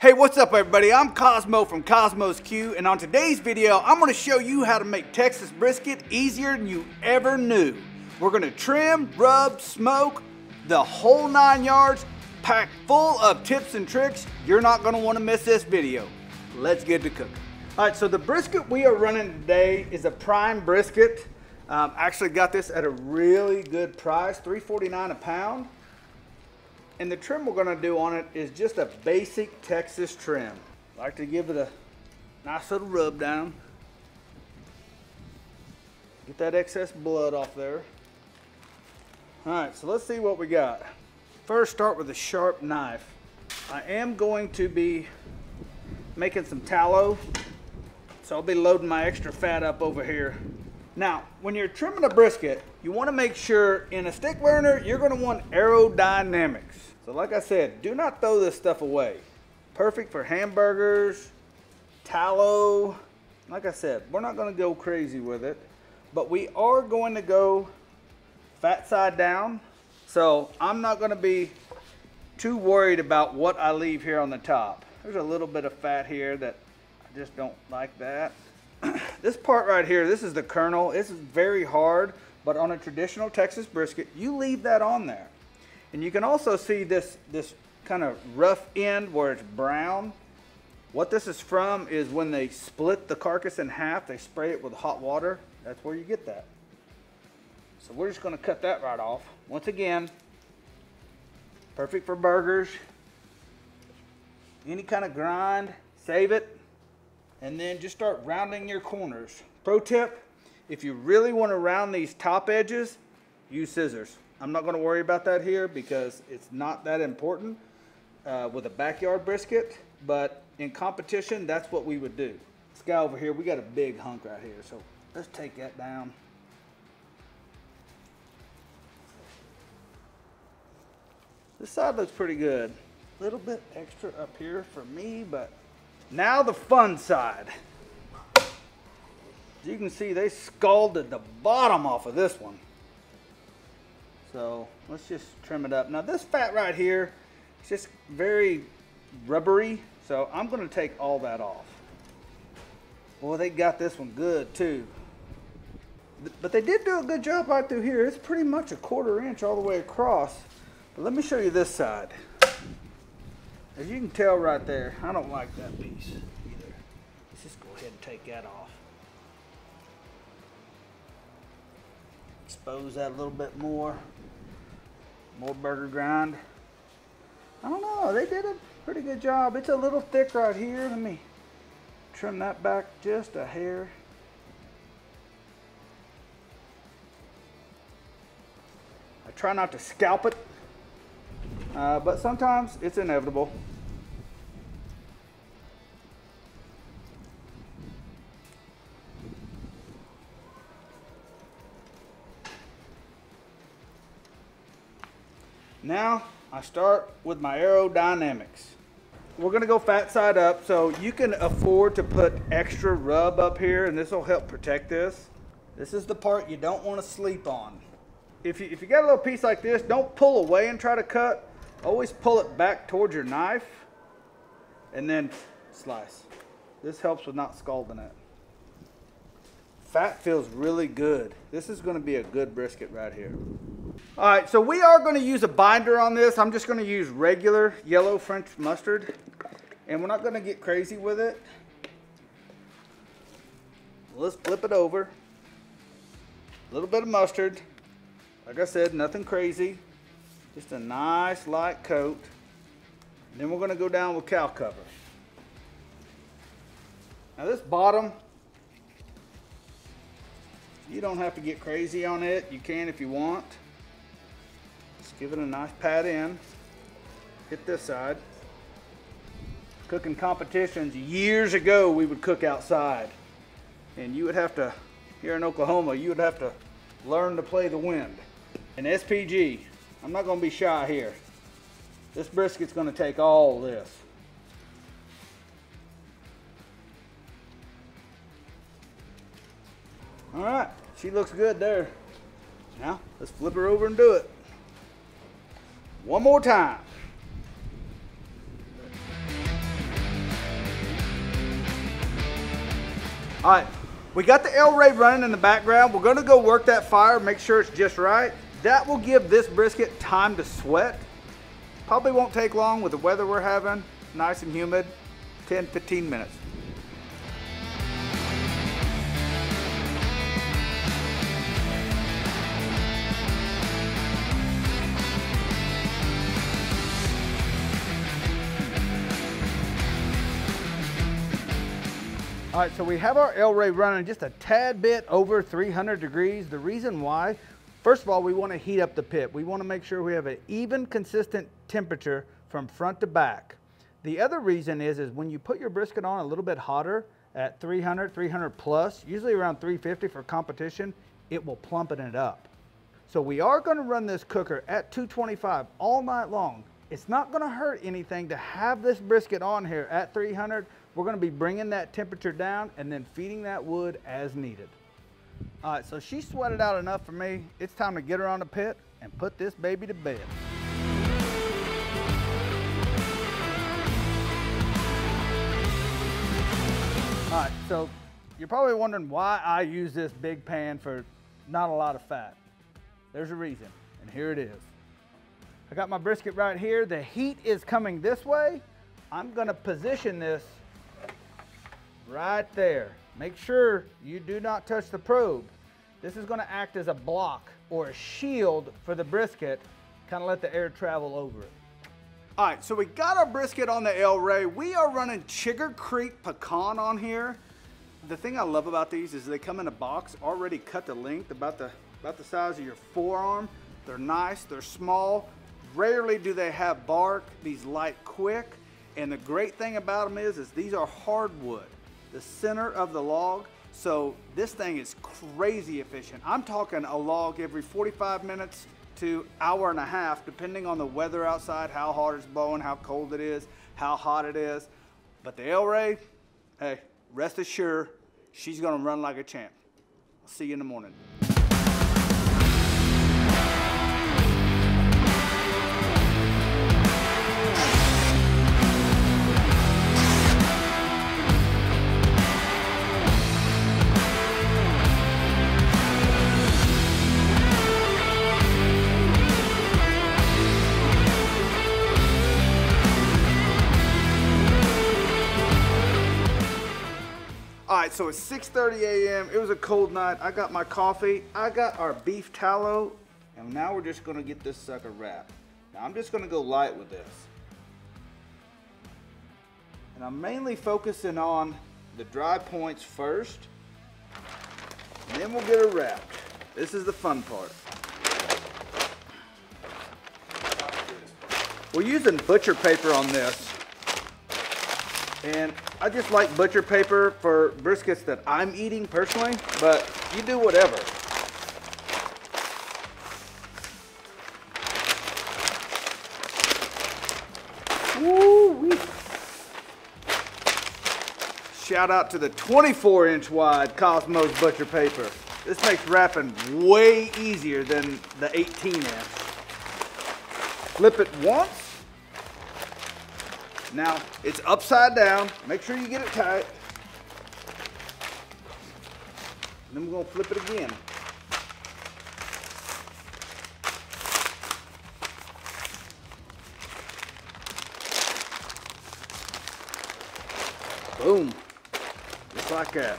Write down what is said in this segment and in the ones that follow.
Hey, what's up everybody? I'm Kosmo from Kosmo's Q, and on today's video, I'm gonna show you how to make Texas brisket easier than you ever knew. We're gonna trim, rub, smoke, the whole nine yards, packed full of tips and tricks. You're not gonna wanna miss this video. Let's get to cooking. All right, so the brisket we are running today is a prime brisket. Um, actually got this at a really good price, $3.49 a pound. And the trim we're gonna do on it is just a basic Texas trim. Like to give it a nice little rub down. Get that excess blood off there. All right, so let's see what we got. First, start with a sharp knife. I am going to be making some tallow, so I'll be loading my extra fat up over here. Now, when you're trimming a brisket, you wanna make sure in a stick burner, you're gonna want aerodynamics. So like I said, do not throw this stuff away. Perfect for hamburgers, tallow. Like I said, we're not gonna go crazy with it, but we are going to go fat side down. So I'm not gonna be too worried about what I leave here on the top. There's a little bit of fat here that I just don't like that. this part right here, this is the kernel. It's very hard, but on a traditional Texas brisket, you leave that on there. And you can also see this, this kind of rough end where it's brown. What this is from is when they split the carcass in half, they spray it with hot water. That's where you get that. So we're just gonna cut that right off. Once again, perfect for burgers. Any kind of grind, save it, and then just start rounding your corners. Pro tip, if you really wanna round these top edges, use scissors. I'm not going to worry about that here because it's not that important uh, with a backyard brisket, but in competition, that's what we would do. This guy over here, we got a big hunk right here, so let's take that down. This side looks pretty good. A little bit extra up here for me, but now the fun side. As you can see, they scalded the bottom off of this one. So let's just trim it up. Now this fat right here, it's just very rubbery. So I'm gonna take all that off. Boy, they got this one good too. But they did do a good job right through here. It's pretty much a quarter inch all the way across. But let me show you this side. As you can tell right there, I don't like that piece either. Let's just go ahead and take that off. Expose that a little bit more. More burger grind. I don't know, they did a pretty good job. It's a little thick right here. Let me trim that back just a hair. I try not to scalp it, uh, but sometimes it's inevitable. Now I start with my aerodynamics. We're gonna go fat side up, so you can afford to put extra rub up here and this will help protect this. This is the part you don't wanna sleep on. If you, if you got a little piece like this, don't pull away and try to cut. Always pull it back towards your knife and then slice. This helps with not scalding it. Fat feels really good. This is gonna be a good brisket right here. All right, so we are going to use a binder on this. I'm just going to use regular yellow French mustard. And we're not going to get crazy with it. Let's flip it over. A little bit of mustard. Like I said, nothing crazy. Just a nice light coat. And then we're going to go down with cow cover. Now this bottom, you don't have to get crazy on it. You can if you want. Just give it a nice pat in. Hit this side. Cooking competitions, years ago we would cook outside. And you would have to, here in Oklahoma, you would have to learn to play the wind. And SPG, I'm not gonna be shy here. This brisket's gonna take all this. All right, she looks good there. Now, let's flip her over and do it. One more time. All right, we got the L Ray running in the background. We're gonna go work that fire, make sure it's just right. That will give this brisket time to sweat. Probably won't take long with the weather we're having, nice and humid, 10, 15 minutes. All right, so we have our L-Ray running just a tad bit over 300 degrees. The reason why, first of all, we want to heat up the pit. We want to make sure we have an even, consistent temperature from front to back. The other reason is, is when you put your brisket on a little bit hotter at 300, 300 plus, usually around 350 for competition, it will plumpen it up. So we are going to run this cooker at 225 all night long. It's not going to hurt anything to have this brisket on here at 300 we're gonna be bringing that temperature down and then feeding that wood as needed. All right, so she sweated out enough for me. It's time to get her on the pit and put this baby to bed. All right, so you're probably wondering why I use this big pan for not a lot of fat. There's a reason, and here it is. I got my brisket right here. The heat is coming this way. I'm gonna position this right there. Make sure you do not touch the probe. This is gonna act as a block or a shield for the brisket, kind of let the air travel over it. All right, so we got our brisket on the El-Ray. We are running Chigger Creek pecan on here. The thing I love about these is they come in a box already cut to length, about the, about the size of your forearm. They're nice, they're small. Rarely do they have bark, these light quick. And the great thing about them is, is these are hardwood the center of the log. So this thing is crazy efficient. I'm talking a log every 45 minutes to hour and a half, depending on the weather outside, how hard it's blowing, how cold it is, how hot it is. But the El-Ray, hey, rest assured, she's gonna run like a champ. I'll see you in the morning. Right, so it's 6.30 a.m. It was a cold night. I got my coffee. I got our beef tallow. And now we're just gonna get this sucker wrapped. Now I'm just gonna go light with this. And I'm mainly focusing on the dry points first. And then we'll get it wrapped. This is the fun part. We're using butcher paper on this. And I just like butcher paper for briskets that I'm eating personally, but you do whatever. Shout out to the 24 inch wide Kosmos butcher paper. This makes wrapping way easier than the 18 inch. Flip it once now, it's upside down. Make sure you get it tight. And then we're going to flip it again. Boom. Just like that.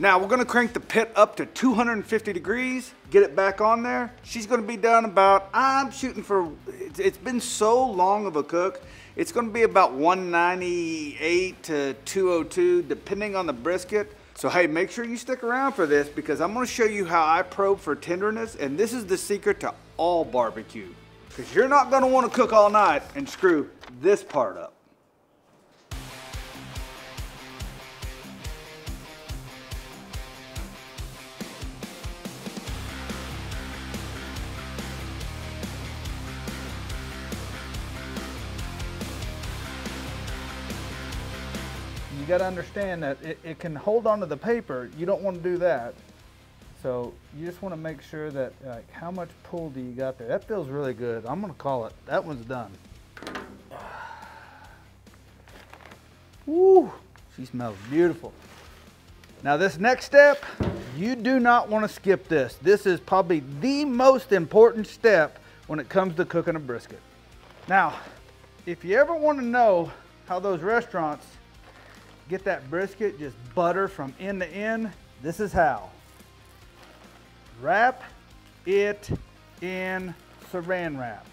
Now we're gonna crank the pit up to 250 degrees, get it back on there. She's gonna be done about, I'm shooting for, it's been so long of a cook, it's gonna be about 198 to 202, depending on the brisket. So hey, make sure you stick around for this because I'm gonna show you how I probe for tenderness, and this is the secret to all barbecue. Because you're not gonna wanna cook all night and screw this part up. Got to understand that it, it can hold onto the paper. You don't want to do that. So you just want to make sure that like how much pull do you got there. That feels really good. I'm going to call it. That one's done. Woo! She smells beautiful. Now this next step, you do not want to skip this. This is probably the most important step when it comes to cooking a brisket. Now, if you ever want to know how those restaurants get that brisket just butter from end to end, this is how. Wrap it in saran wrap.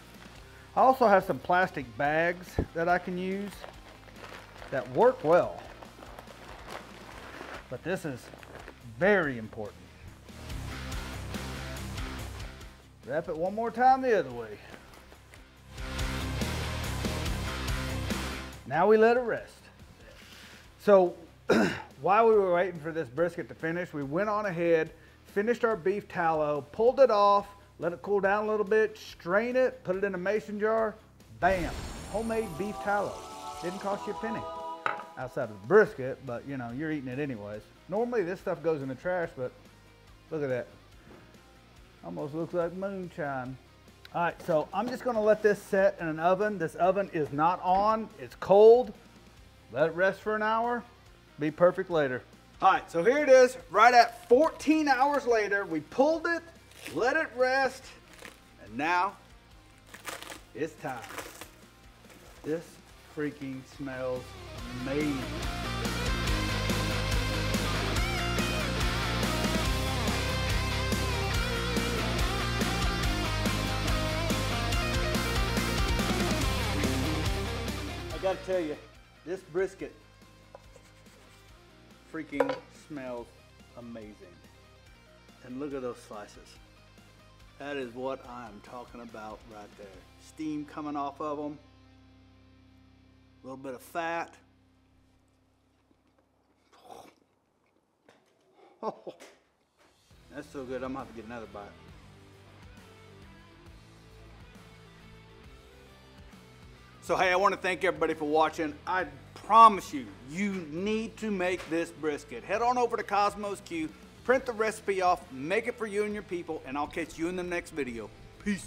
I also have some plastic bags that I can use that work well. But this is very important. Wrap it one more time the other way. Now we let it rest. So while we were waiting for this brisket to finish, we went on ahead, finished our beef tallow, pulled it off, let it cool down a little bit, strain it, put it in a mason jar, bam, homemade beef tallow. Didn't cost you a penny outside of the brisket, but you know, you're eating it anyways. Normally this stuff goes in the trash, but look at that. Almost looks like moonshine. All right, so I'm just gonna let this set in an oven. This oven is not on, it's cold. Let it rest for an hour, be perfect later. All right, so here it is, right at 14 hours later. We pulled it, let it rest, and now it's time. This freaking smells amazing. I gotta tell you, this brisket freaking smells amazing. And look at those slices. That is what I'm talking about right there. Steam coming off of them. A little bit of fat. Oh, that's so good, I'm gonna have to get another bite. So hey, I want to thank everybody for watching. I promise you, you need to make this brisket. Head on over to Kosmos Q, print the recipe off, make it for you and your people, and I'll catch you in the next video. Peace.